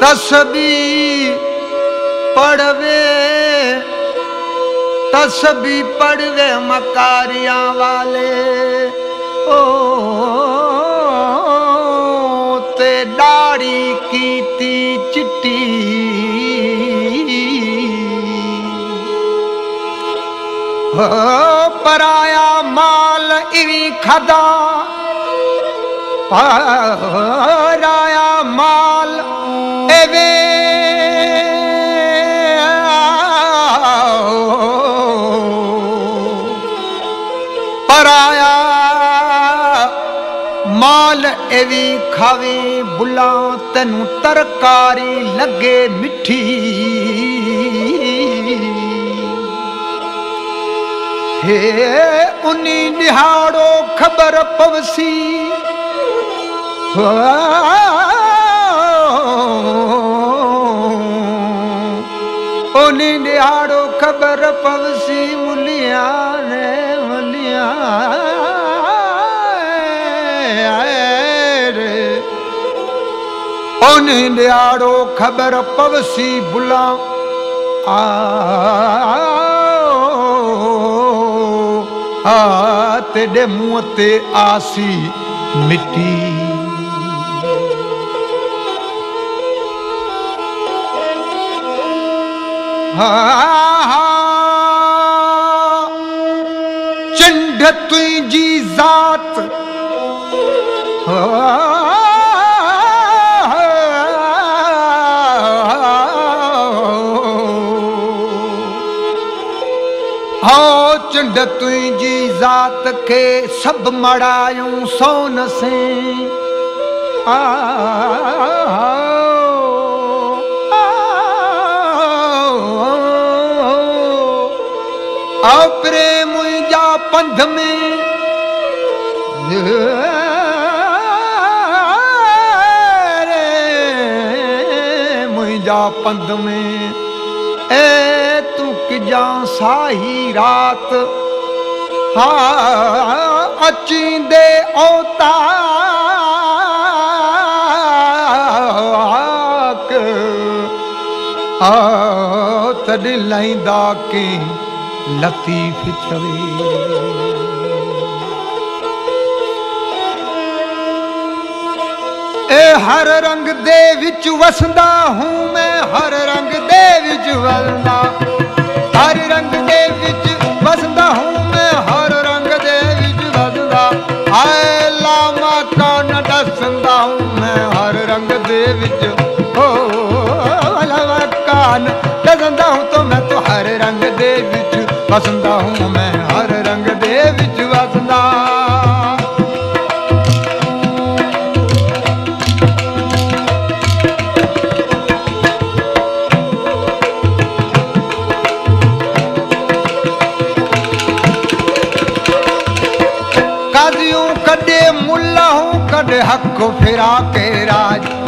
ਤਸਬੀ ਪੜਵੇ ਤਸਬੀ ਪੜਵੇ ਮਕਾਰੀਆਂ ਵਾਲੇ। ਓ ਤੇ ਦਾੜੀ ਕੀਤੀ ਚਿੱਟੀ। ਹੋ ਪਰਾਇਆ ਮਾਲ ਇਵੀ ਖਦਾ। ਪਰਾਇਆ ਮਾਲ ਐਵੇਂ ਪਰਾਇਆ ਮਾਲ ਐਵੀ ਖਾਵੇ, ਬੁੱਲਾ ਤੈਨੂੰ ਤਰਕਾਰੀ ਲੱਗੇ ਮਿੱਠੀ। هي اني نهارو خبر پوسي. اني ڏهاڙو خبر پوسي مليا ري مليا آي ان ڏهاڙو خبر پوسي ڀلان آ. تيڏي منهن تي آسي مٽي ها چنڊ تنهنجي ذات. ها. چنڊ تنهنجي ذات کي سڀ مڙايون سون سي آپري منهنجا پنڌ ۾ منهنجا پنڌ ۾ ਜਾਂ ਸਾਹੀ ਰਾਤ। ਹਾ, ਅਚਿੰਦੇ ਔਤਾਕ ਆ ਤੜ ਲੈਂਦਾ ਕੇ ਲਤੀਫ ਚਵੇ ਏ ਹਰ ਰੰਗ ਦੇ ਵਿੱਚ ਵਸਦਾ ਹੂੰ ਮੈਂ, ਹਰ ਰੰਗ ਦੇ ਵਿੱਚ ਵਸਦਾ ਹਰ ਰੰਗ ਦੇ ਵਿੱਚ ਵਸਦਾ ਹੂੰ ਮੈਂ, ਹਰ ਰੰਗ ਦੇ ਵਿੱਚ ਵਸਦਾ। ਆਏ ਲਾਮਾ ਕੌਣ ਦੱਸਦਾ ਹੂੰ ਮੈਂ, ਹਰ ਰੰਗ ਦੇ ਵਿੱਚ। ਹੋ, ਲਾਮਾ ਕਾਨ ਦੱਸਦਾ ਹੂੰ ਤਾਂ ਮੈਂ, ਤਾਂ ਹਰ ਰੰਗ ਦੇ ਵਿੱਚ ਵਸਦਾ ਹੂੰ ਮੈਂ ਹੱਕ ਫਿਰਾ ਕੇ ਰਾਜ।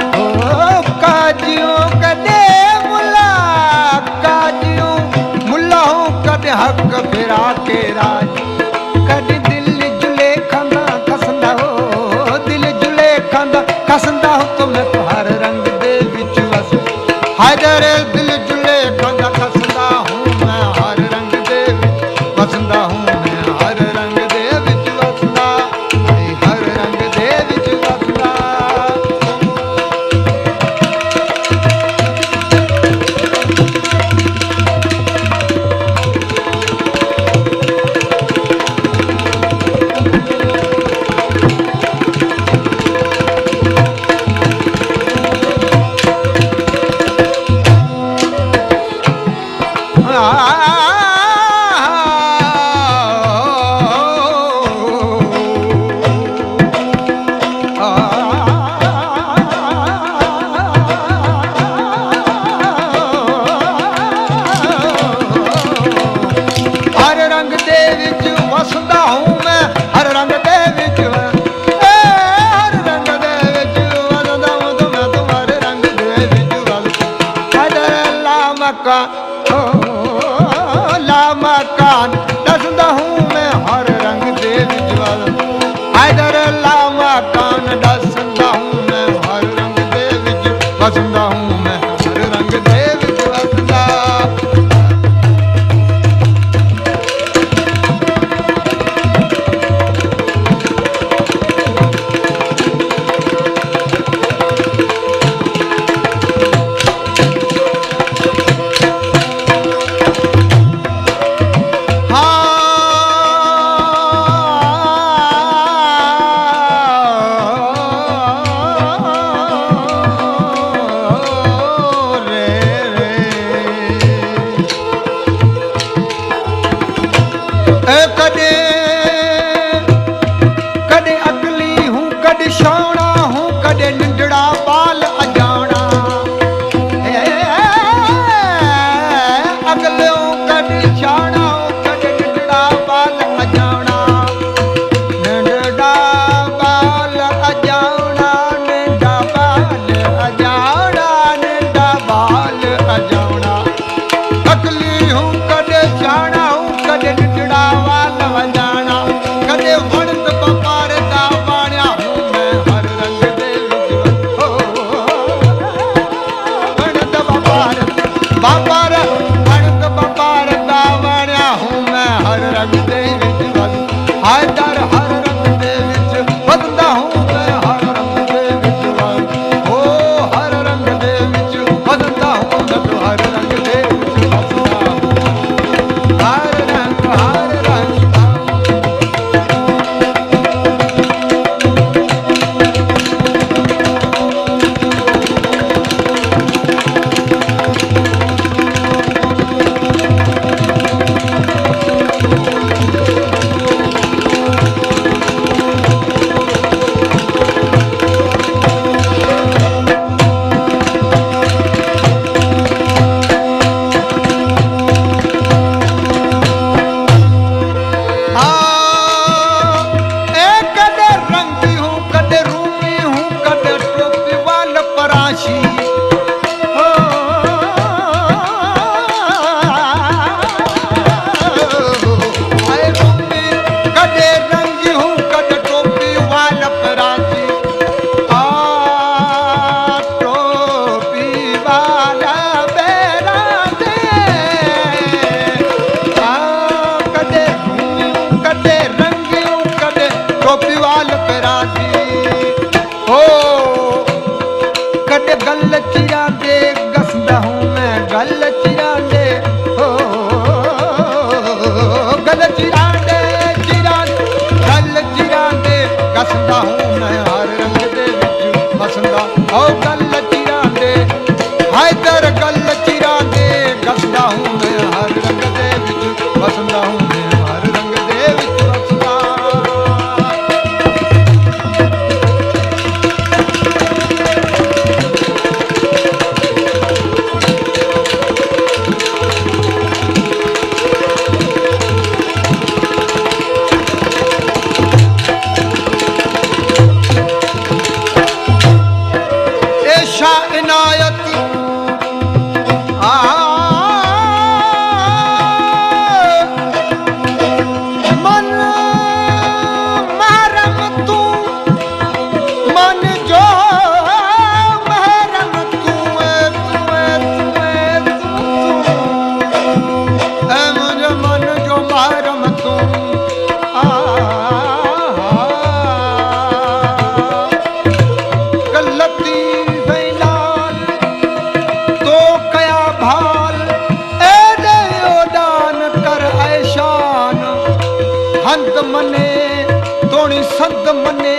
सद मने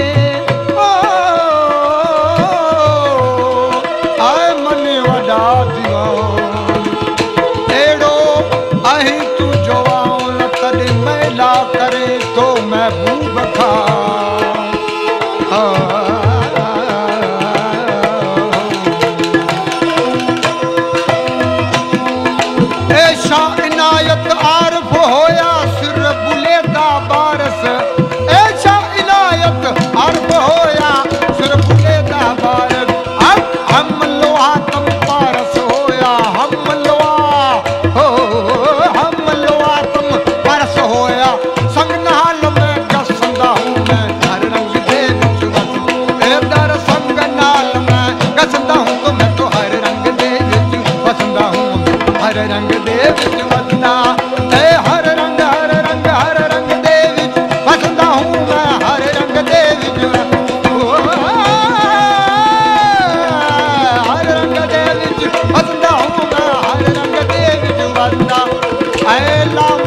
आए मन वॾा दियो। अहिड़ो आहे तूं जवाऊं न तॾहिं करे थो महबूब खां आरफ होया, सिर बुलेदा बारस। 爱浪